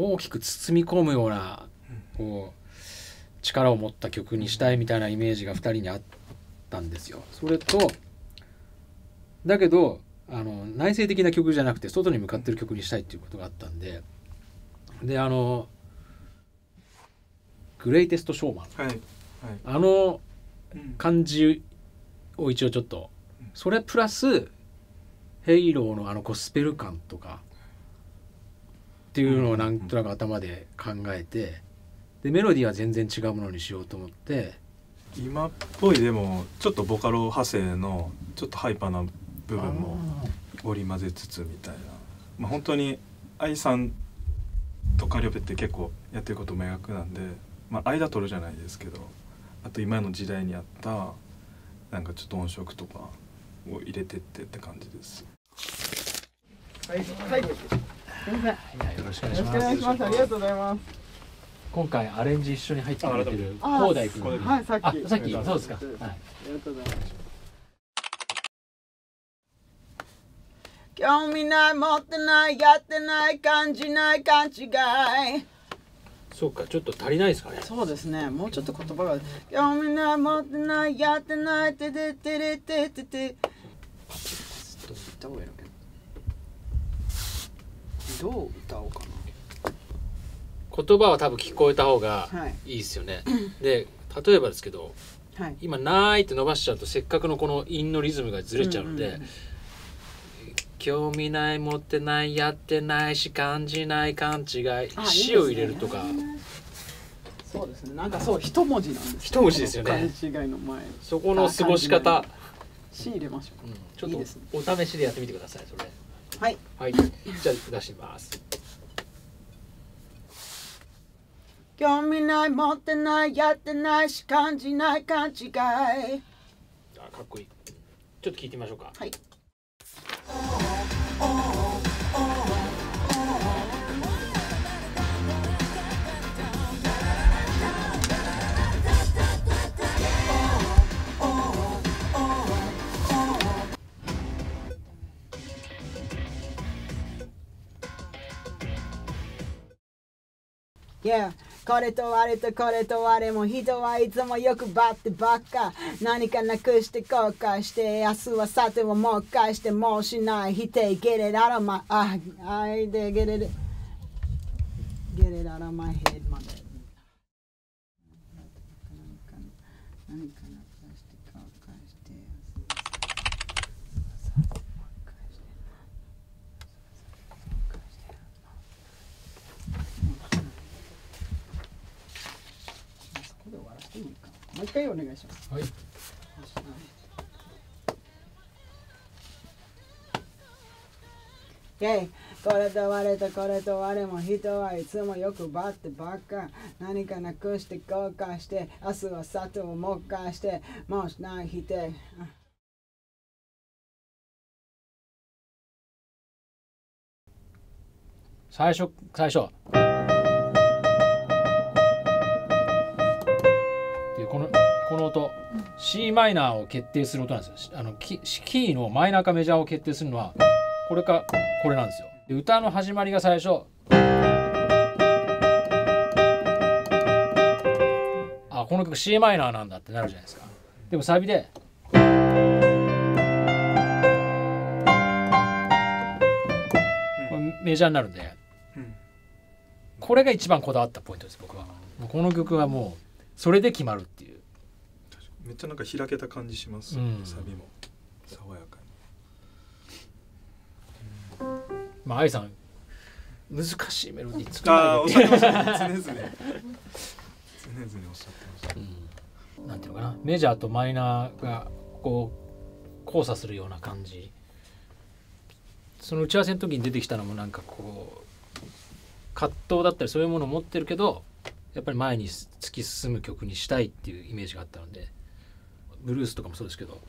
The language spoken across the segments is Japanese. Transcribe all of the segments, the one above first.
大きく包み込むようなこう力を持った曲にしたいみたいなイメージが2人にあったんですよ。それとだけどあの内省的な曲じゃなくて外に向かってる曲にしたいっていうことがあったんでであの「グレイテスト・ショーマン。はいはい」あのうん。感じを一応ちょっとそれプラスヘイローのあのゴスペル感とかっていうのをなんとなく頭で考えてでメロディーは全然違うものにしようと思って今っぽいでもちょっとボカロ派生のちょっとハイパーな部分も織り交ぜつつみたいなまあ本当に愛さんとカリオペって結構やってること明確なんで、まあ、間取るじゃないですけどあと今の時代にあったなんかちょっと音色とかを入れてってって感じです。はい、最後。すみません。よいやよろしくお願いろしくおします願いします。ありがとうございます。今回アレンジ一緒に入ってくれてるあ広大君はい、さっき。あさっきそうですかはい。はい。ありがとうござい。ます。興味ない。持ってない。やってない。感じない。勘違い。そうかちょっと足りない。ですかねそうですね。もうちょっと言葉が。興味ない。持ってない。やってない。てててれてててどうやるどう歌おうか言葉は多分聞こえた方がな。はい。いいですよねで例えばですけどはい。今「ない」って伸ばしちゃうとせっかくのこの韻のリズムがずれちゃうので、うんうんうん興味ない持ってないやってないし感じない勘違い死を入れるとかそうですね。なんかそう一文字なんです。一文字ですよね勘違いの前。そこの過ごし方、し入れましょうんちょっいいですねとお試しでやってみてくださいそれう。はい。はい。じゃあ出します。興味ない持ってないやってないし感じない勘違い。あかっこいい。ちょっと聞いてみましょうか。はい Yeah. これとあれとこれとあれも人はいつも欲張ってばっか。何かなくして後悔して明日はさてはもう一回してもうしない否定 Get it out of my I, I did get it Get it out of my head まで。何かなくして後悔してそこで終わらせてもいいかな。もう一回お願いします。はい。イェイ。これとあれとこれとあれも人はいつも欲張ってばっか。何かなくして後悔して。明日はさてをもう一回して。もうしない否定最初最初このこの音 c マイナーを決定する音なんですよ。あのキキーのマイナーかメジャーを決定するのはこれかこれなんですよ。で歌の始まりが最初あこの曲 c マイナーなんだってなるじゃないですか。でもサビでこれメジャーになるんでうん。これが一番こだわったポイントです僕は。この曲はもうそれで決まるっていうめっちゃなんか開けた感じします、うん。サビも。爽やかまあ愛さん難しいメロディー作らないで。しゃってましたね。常々。常々おっしゃってました。うん。なんていうのかな。メジャーとマイナーがこう交差するような感じ。その打ち合わせの時に出てきたのもなんかこう葛藤だったりそういうものを持ってるけどやっぱり前に突き進む曲にしたいっていうイメージがあったのでブルースとかもそうですけど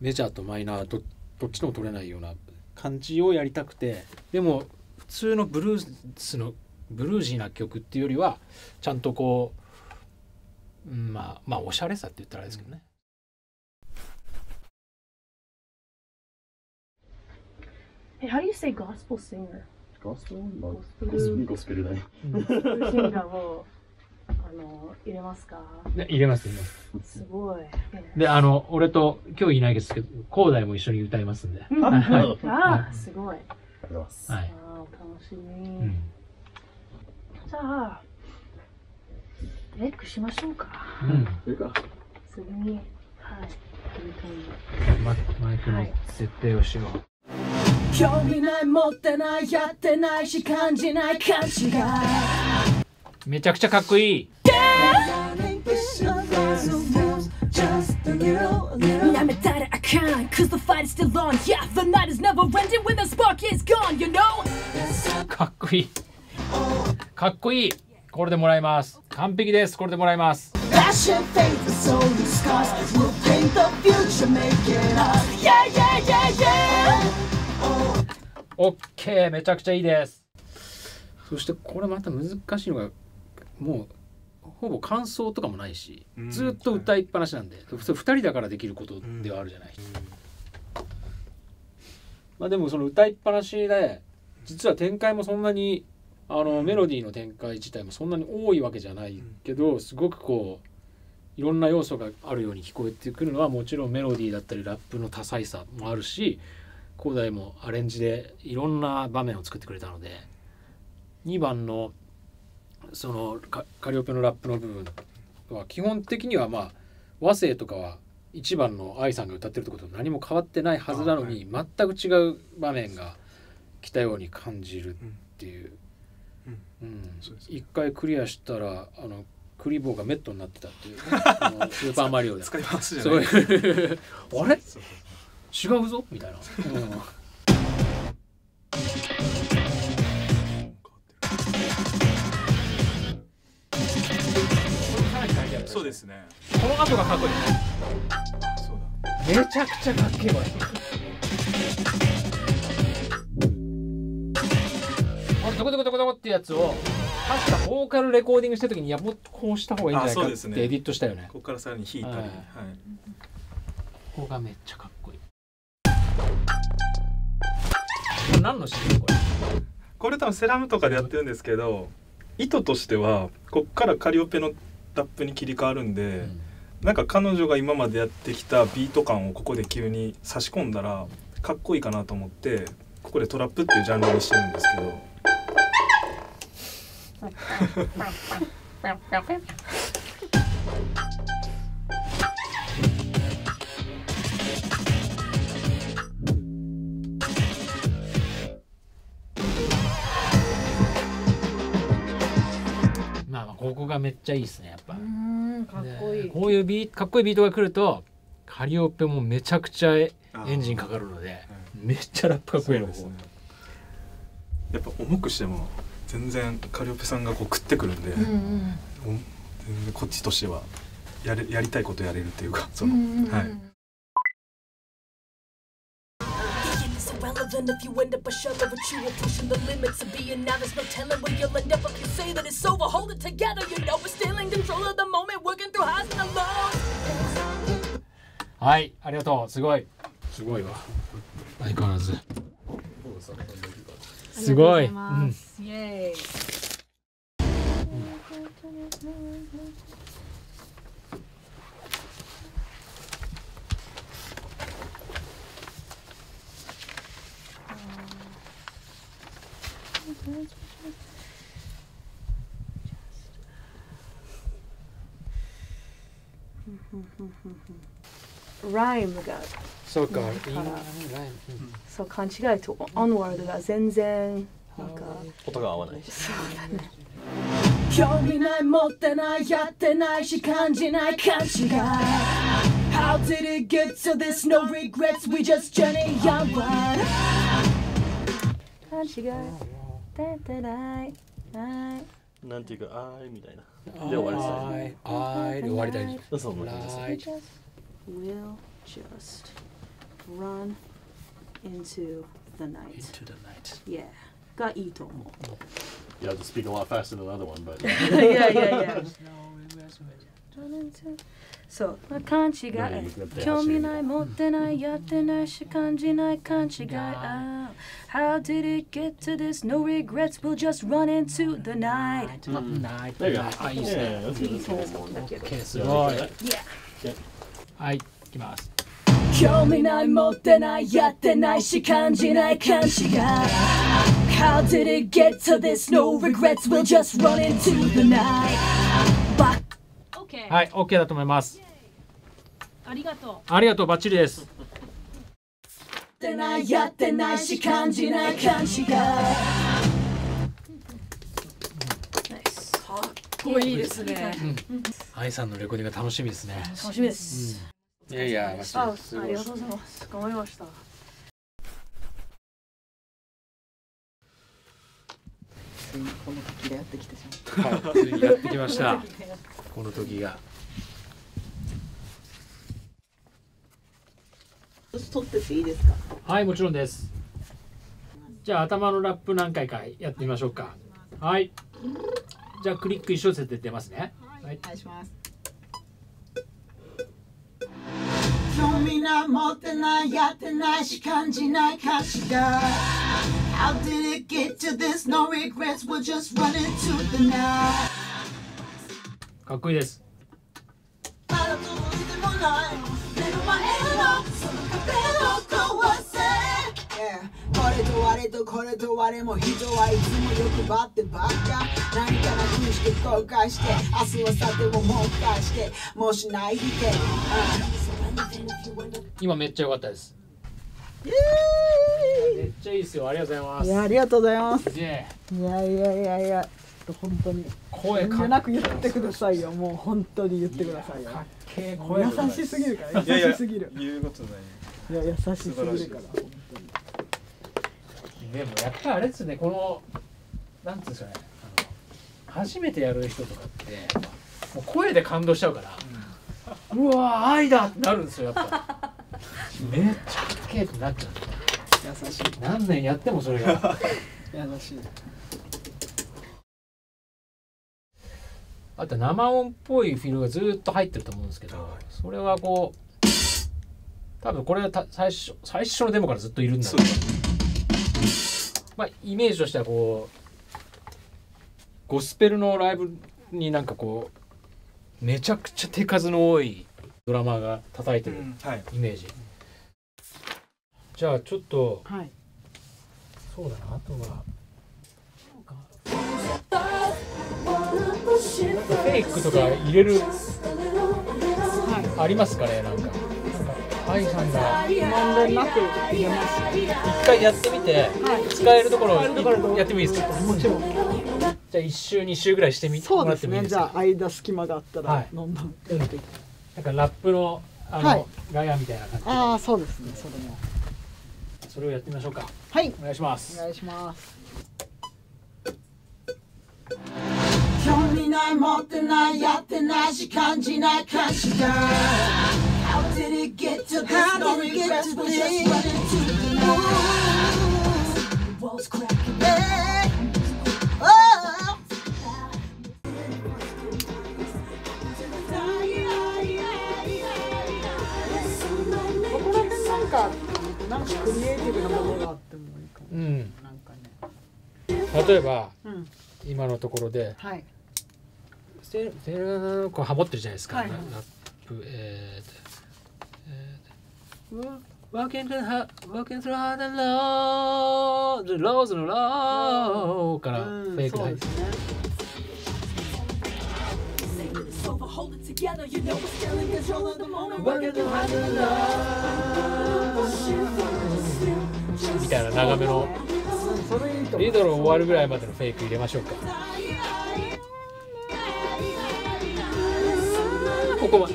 メジャーとマイナーどどっちとも取れないような感じをやりたくて。でも普通のブルースのブルージーな曲っていうよりはちゃんとこう、うんまあまあおしゃれさって言ったらあれですけどね。Hey, how do you say gospel singer? ゴスペルまあゴスペルの入れますか？で入れます入れます。すごい。であの俺と今日いないですけど広大も一緒に歌いますんで。あーすごい。ありがとうございます。はい。あーお楽しみ。うんじゃあ、レックしましょうか。うんというか、次に、はい。本まマイクの設定をしよう。興味ない持ってないやってないし感じない勘違いめちゃくちゃかっこいい。かっこいい。かっこいい。これでもらいます。完璧です。これでもらいます。オッケーめちゃくちゃいいです。そしてこれまた難しいのがもうほぼ感想とかもないし、うんずっと歌いっぱなしなんで、それ2人だからできることではあるじゃない。まあでもその歌いっぱなしで実は展開もそんなにあのメロディーの展開自体もそんなに多いわけじゃないけどすごくこういろんな要素があるように聞こえてくるのはもちろんメロディーだったりラップの多彩さもあるし広大もアレンジでいろんな場面を作ってくれたので2番のそのカカリオペのラップの部分は基本的にはまあ和声とかは1番の愛さんが歌ってるってことと何も変わってないはずなのに、全く違う場面が来たように感じるっていう。一回クリアしたらあのクリボーがメットになってたっていうね、スーパーマリオで。使いますじゃそう。な いあれ違うぞ？みたいな、うんそうですね。この後がかっこいいそうだ。めちゃくちゃかっけえこれこれトコトコトコトコってやつを確かボーカルレコーディングした時にいやもっとこうした方がいいんじゃないかっあそうですねてエディットしたよね。ここからさらに弾いたり、はいはいここがめっちゃかっこいい。これ何のシーンこれ。これ多分セラムとかでやってるんですけど意図としてはこっからカリオペのラップに切り替わるんで、なんか彼女が今までやってきたビート感をここで急に差し込んだらかっこいいかなと思ってここでトラップっていうジャンルにしてるんですけど。まあまあここがめっちゃいいですねやっこういうビーかっこいいビートが来るとカリオペもめちゃくちゃエンジンかかるのでめっちゃラップかっこいいのですね。やっぱ重くしても全然カリオペさんがこう食ってくるんで、うんうん。こっちとしてはやれやりたいことやれるっていうかその、うんうんうん。はい。irrelevant if you end up a shell of a true or pushing the limits of being now. There's no telling where you'll end up if you say that it's over. Hold it together, you know we're still in control of the moment, working through highs and lows. はいありがとうすごいすごいわ相変わらずすごい、うん、イエーイ。 ライムが。そうか、そう勘違いとオンワードが全然なんか。音が合わない。し。そうだね。興味ない持ってないやってないし感じない勘違い。How did it get to this? No regrets, we just journey onward. 勘違い ない はいなんていうかあーいみたいなで終わりたいあーいで終わりたいそんな感じですね Right. will just run into the night Into the night yeah がいいと思う You have to speak a lot faster than the other one but いやいやいやそう勘違いいやいやだって興味ない持ってないやってないし感じない勘違いあ How did it get to this no regrets we'll just run into the night Night There you go あいいですね OK す Yeah, ごい.はいいきます興味ない持ってないやってないし感じない勘違い How did it get to this? No regrets, we'll just run into the night はい OK だと思いますありがとありがとうバッチリですてないやってないし感じない勘違いう。かっこいいですね。愛さんのレコーディングが楽しみですね楽しみです。いやいやあ、りがとうございます。頑張りました。ついにこの時がやってきてしまったはいついにやってきましたこの時が撮ってていいですか？はいもちろんです。じゃあ頭のラップ何回かやってみましょうか。はい。じゃあクリック一緒で出ますね。はい。お願いします。興味ない持ってないやってないし感じない歌詞が。How did it get to this? No regrets, we'll just run into the night. かっこいいです。まだ届いてもないれとこれとあれも人はいつも欲張ってばっか何かなくして後悔して明日はさてをもう一回してもうしないで。て、今めっちゃ良かったです。めっちゃいいですよ。ありがとうございます。いやありがとうございますいやいやいやいや。本当に。声かなく言ってくださいよ。もう本当に言ってくださいよ。かっけえ声優しすぎるからいやいや優しすぎる。言うことない。いや優しすぎるからでもやっぱりあれですねこのなんつうんですかねあの初めてやる人とかってもう声で感動しちゃうから、うわー愛だってなるんですよやっぱ。めっちゃかっけえってなっちゃう優しい何年やってもそれが。優しい。あと生音っぽいフィルがずっと入ってると思うんですけどそれはこう多分これはた最初最初のデモからずっといるんだろうまあイメージとしてはこうゴスペルのライブになんかこうめちゃくちゃ手数の多いドラマーが叩いてるはい。イメージ、じゃあちょっとはい。そうだなあとは。フェイクとか入れる、ありますかねなんかなんか愛さんがまんべんなく入れます一回やってみて、使えるところをやってもいいですかもちろん。じゃあ1週2週ぐらいしてみてもらっそうですてもいいですか？ねじゃあ間隙間があったはい。らどんどんやって。いくなんかラップのあの、はい。ガヤみたいな感じ。でああそうですねそれも。それをやってみましょうか。はい。お願いします。お願いします。興味ない持ってないやってないし感じない感じが How did it get to this? No regrets, we'll just run into the night Walls cracking Hey, oh. ここら辺なんかなんかクリエイティブなものがあってもいいかもうん例えばうん今のところではいセセールがこうハモってるじゃないですか、はいラップえー Walking through the walking through the road the roads the road からフェイク入ってそうですね It's over, hold it together, you know we're still in control of the moment. Walking through the road みたいな長めのリドル終わるぐらいまでのフェイク入れましょうかここは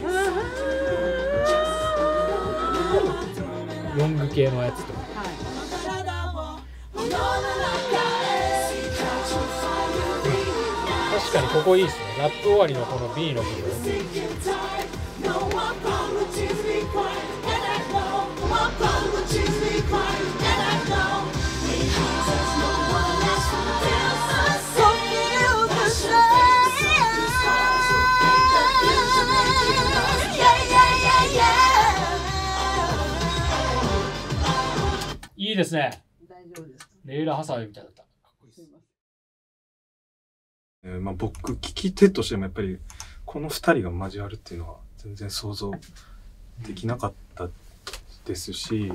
ロング系のやつとか。はい確かにここいいですね。ラップ終わりのこの B の部分。いいですね。大丈夫です。レイラ・ハサウェイみたいだった。かっこいいです。えーまあ、僕聞き手としてもやっぱりこの二人が交わるっていうのは全然想像できなかったですし、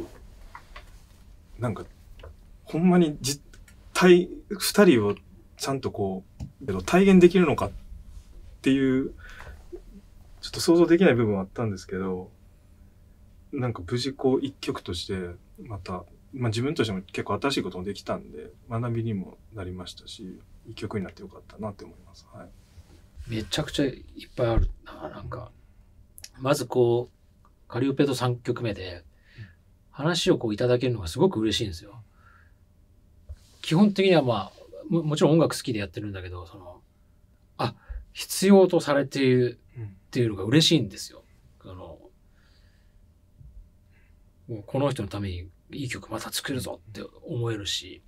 なんかほんまに実体二人をちゃんとこうけど体現できるのかっていうちょっと想像できない部分はあったんですけどなんか無事こう一曲としてまた、まあ、自分としても結構新しいこともできたんで学びにもなりましたしいい曲になってよかったなって思います。はい。めちゃくちゃいっぱいあるななんかまずこうカリオペと3曲目で話をこういただけるのがすごく嬉しいんですよ基本的にはまあももちろん音楽好きでやってるんだけどそのあ必要とされているっていうのが嬉しいんですよあのもうこの人のためにいい曲また作るぞって思えるし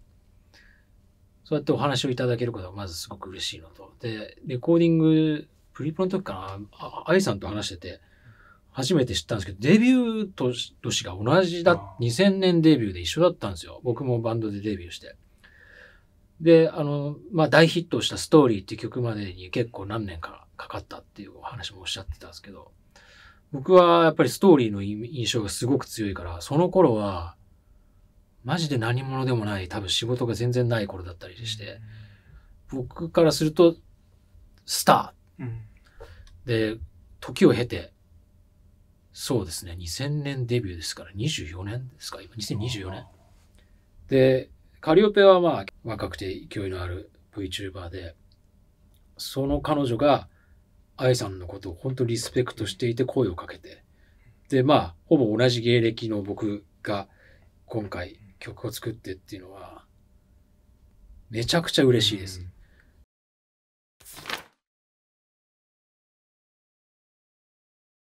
そうやってお話をいただけることがまずすごく嬉しいのと。で、レコーディング、プリプロの時かな、あ愛さんと話してて、初めて知ったんですけど、デビュー年年が同じだ、2000年デビューで一緒だったんですよ。僕もバンドでデビューして。で、あの、まあ、大ヒットしたストーリーっていう曲までに結構何年かかかったっていうお話もおっしゃってたんですけど、僕はやっぱりストーリーの印象がすごく強いから、その頃は、マジで何者でもない、多分仕事が全然ない頃だったりして、僕からすると、スター。で、時を経て、そうですね、2000年デビューですから、24年ですか、今、2024年。で、カリオペはまあ、若くて勢いのある VTuber で、その彼女が、愛さんのことを本当リスペクトしていて声をかけて、で、まあ、ほぼ同じ芸歴の僕が今回曲を作ってっていうのは、めちゃくちゃ嬉しいです。